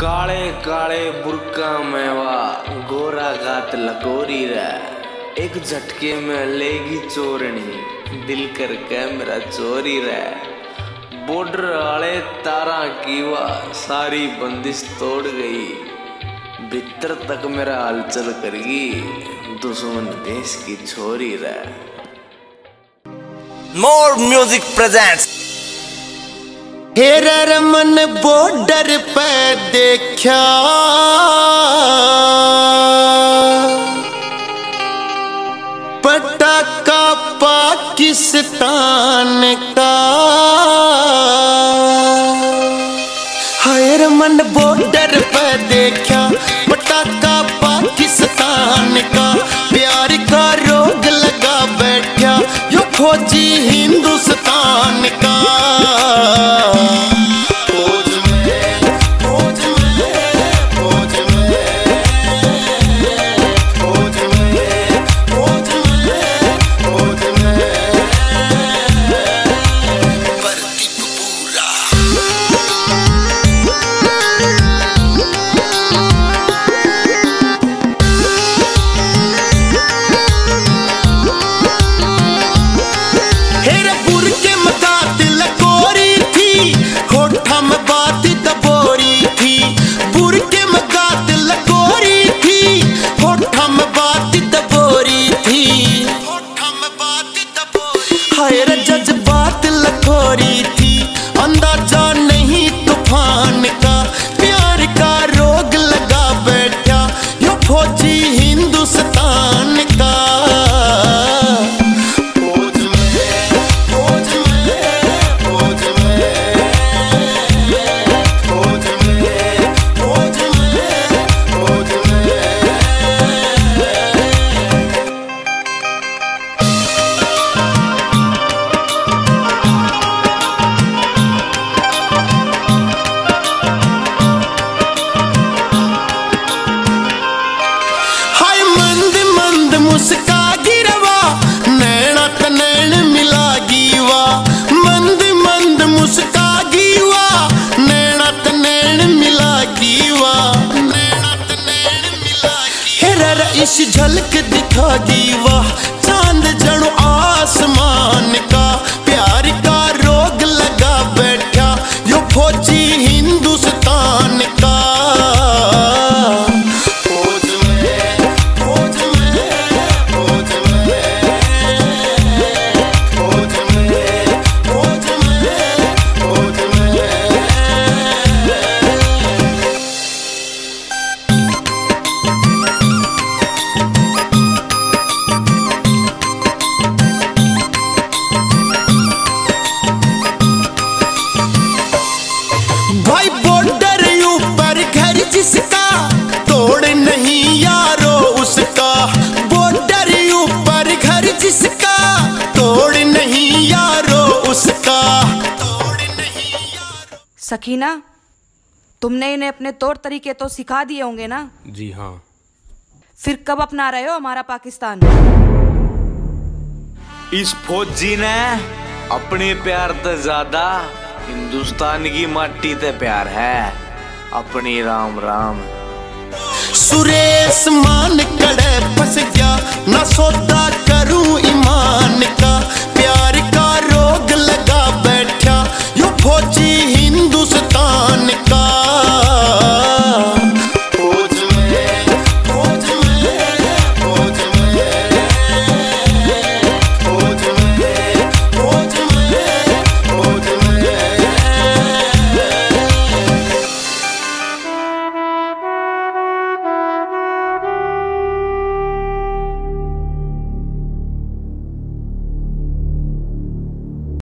काले काले बुरका में वा गोरा गात लकोरी रे एक झटके में लेगी चोरनी दिल कर के मेरा चोरी रे बॉर्डर वाले तारा की वा सारी बंदिश तोड़ गई। भीतर तक मेरा हलचल करेगी दुश्मन देश की छोरी रे More music presents. हेर रमन बॉर्डर पे देखा। पटाका पाकिस्तान का। हेर मन बॉर्डर पे देखा। पटाका पाकिस्तान का। प्यार का रोग लगा बैठा। यो फौजी हिंदुस्तान का। जज्बात थी। अंदाज़ा नहीं तूफ़ान का। प्यार का रोग लगा बैठा। यो फौजी झलक दिखा गीवा सकीना तुमने इन्हें अपने तौर तरीके तो सिखा दिए होंगे ना? जी हाँ। फिर कब अपना रहे हो हमारा पाकिस्तान? इस फौजी ने अपने प्यार तो ज़्यादा हिंदुस्तान की माटी ते प्यार है। अपनी राम राम। सुरेश मान कड़े फंस गया ना सौदा करूँ ईमान।